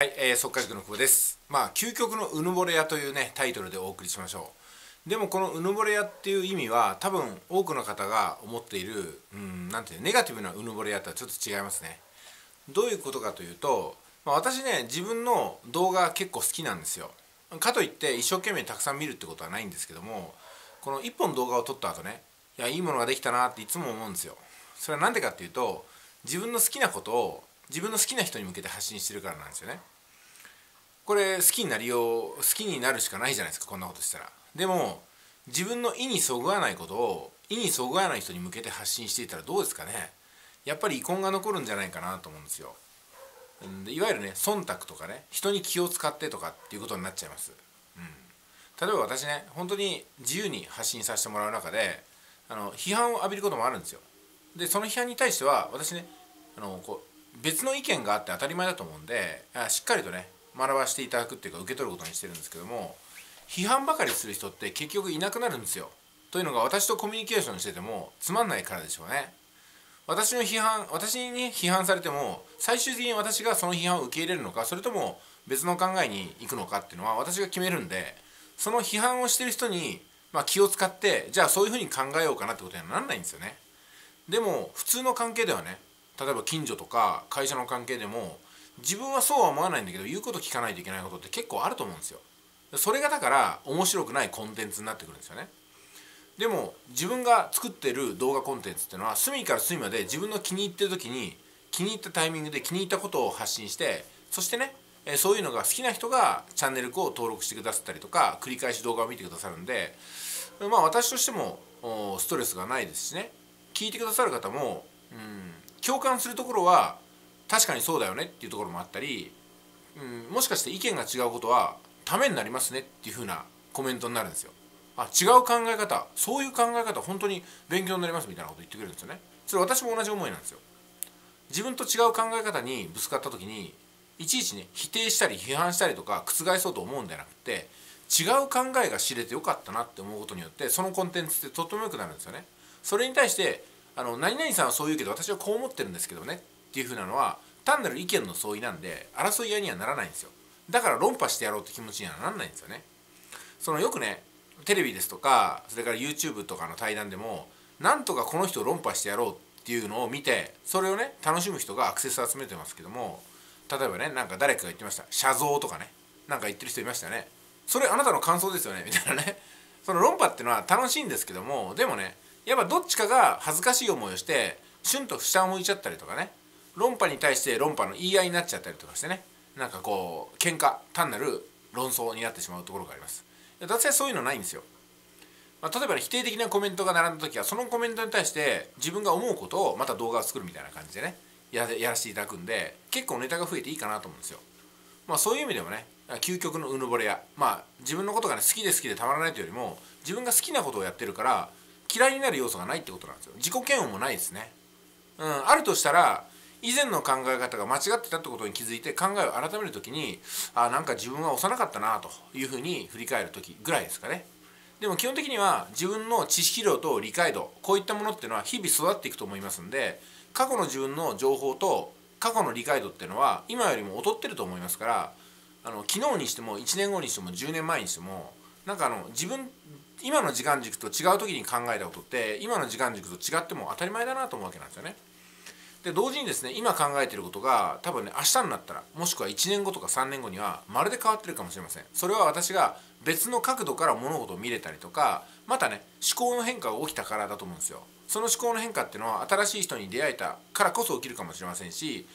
はい、えー、速塾の久保です。まあ、究極のうぬぼれ屋というね、タイトルでお送りしましょう。でも、このうぬぼれ屋っていう意味は、多分多くの方が思っている、うん、なんていう、ネガティブなうぬぼれ屋とはちょっと違いますね。どういうことかというと、まあ、私ね、自分の動画結構好きなんですよ。かといって、一生懸命たくさん見るってことはないんですけども、この1本動画を撮った後ね、いや、いいものができたなっていつも思うんですよ。それは何でかっていうと、自分の好きなことを自分の好きな人に向けて発信してるからなんですよね。これ好きになりよう好きになるしかないじゃないですかこんなことしたら。でも自分の意にそぐわないことを意にそぐわない人に向けて発信していたらどうですかね。やっぱり遺恨が残るんじゃないかなと思うんですよ。いわゆるね忖度とかね人に気を使ってとかっていうことになっちゃいます、うん、例えば私ね本当に自由に発信させてもらう中であの批判を浴びることもあるんですよ。でその批判に対しては私ねあのこう別の意見があって当たり前だと思うんでしっかりとね学ばせていただくっていうか受け取ることにしてるんですけども批判ばかりする人って結局いなくなるんですよ。というのが私とコミュニケーションしててもつまんないからでしょうね。私の批判私に批判されても最終的に私がその批判を受け入れるのかそれとも別の考えに行くのかっていうのは私が決めるんでその批判をしてる人に、まあ、気を使ってじゃあそういうふうに考えようかなってことにはならないんですよね。でも普通の関係ではね例えば近所とか会社の関係でも自分はそうは思わないんだけど言うこと聞かないといけないことって結構あると思うんですよ。それがだから面白くないコンテンツになってくるんですよね。でも自分が作ってる動画コンテンツっていうのは隅から隅まで自分の気に入ってる時に気に入ったタイミングで気に入ったことを発信してそしてねそういうのが好きな人がチャンネルを登録してくださったりとか繰り返し動画を見てくださるんでまあ私としてもストレスがないですしね。聞いてくださる方も、うん、共感するところは確かにそうだよねっていうところもあったり、うん、もしかして意見が違うことはためになりますねっていうふうなコメントになるんですよ。あ違う考え方そういう考え方本当に勉強になりますみたいなこと言ってくれるんですよね。それ私も同じ思いなんですよ。自分と違う考え方にぶつかった時にいちいちね否定したり批判したりとか覆そうと思うんじゃなくて違う考えが知れてよかったなって思うことによってそのコンテンツってとってもよくなるんですよね。それに対してあの何々さんはそう言うけど私はこう思ってるんですけどね。っていうふうなのは単なる意見の相違なんで争い合いにはならないんですよ。だから論破してやろうって気持ちにはならないんですよね。そのよくねテレビですとかそれから YouTube とかの対談でもなんとかこの人を論破してやろうっていうのを見てそれをね楽しむ人がアクセス集めてますけども例えばねなんか誰かが言ってました。写像とかね。なんか言ってる人いましたね。それあなたの感想ですよね。みたいなね。その論破っていうのは楽しいんですけどもでもねやっぱどっちかが恥ずかしい思いをしてシュンと下を向いちゃったりとかね。論破に対して論破の言い合いになっちゃったりとかしてね。なんかこう喧嘩単なる論争になってしまうところがあります。私はそういうのないんですよ、まあ、例えば、ね、否定的なコメントが並んだ時はそのコメントに対して自分が思うことをまた動画を作るみたいな感じでねややらせていただくんで結構ネタが増えていいかなと思うんですよ。まあそういう意味でもね究極のうぬぼれやまあ自分のことがね好きで好きでたまらないというよりも自分が好きなことをやってるから嫌いになる要素がないってことなんですよ。自己嫌悪もないですね。うんあるとしたら以前の考え方が間違ってたってことに気づいて考えを改める時にあなんか自分は幼かったなというふうに振り返る時ぐらいですかね。でも基本的には自分の知識量と理解度こういったものっていうのは日々育っていくと思いますんで過去の自分の情報と過去の理解度っていうのは今よりも劣ってると思いますからあの昨日にしても1年後にしても10年前にしてもなんかあの自分今の時間軸と違う時に考えたことって今の時間軸と違っても当たり前だなと思うわけなんですよね。で同時にですね今考えてることが多分ね明日になったらもしくは1年後とか3年後にはまるで変わってるかもしれません。それは私が別の角度から物事を見れたりとかまたね思考の変化が起きたからだと思うんですよ。その思考の変化っていうのは新しい人に出会えたからこそ起きるかもしれませんし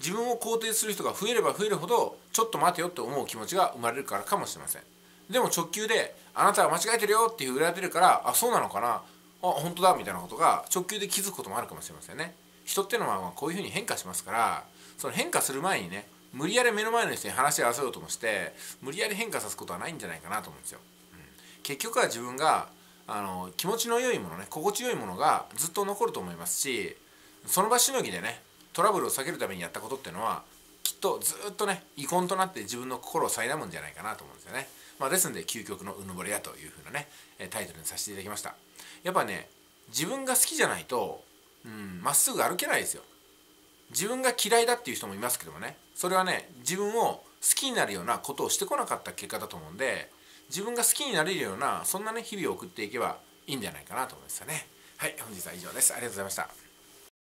自分を肯定する人が増えれば増えるほどちょっと待てよって思う気持ちが生まれるからかもしれません。でも直球で「あなたは間違えてるよ」っていうられてるから「あそうなのかな？あ本当だ」みたいなことが直球で気づくこともあるかもしれませんね人っていうのはこういうふうに変化しますからその変化する前にね無理やり目の前の人に話し合わせようともして無理やり変化さすことはないんじゃないかなと思うんですよ。うん、結局は自分があの気持ちの良いものね心地よいものがずっと残ると思いますしその場しのぎでねトラブルを避けるためにやったことっていうのはきっとずっとね遺恨となって自分の心を苛むんじゃないかなと思うんですよね。まあ、ですんで究極のうぬぼれやというふうなねタイトルにさせていただきました。やっぱね自分が好きじゃないとま、っすぐ歩けないですよ。自分が嫌いだっていう人もいますけどもね。それはね自分を好きになるようなことをしてこなかった結果だと思うんで自分が好きになれるようなそんなね日々を送っていけばいいんじゃないかなと思いますよね。はい本日は以上です。ありがとうございました。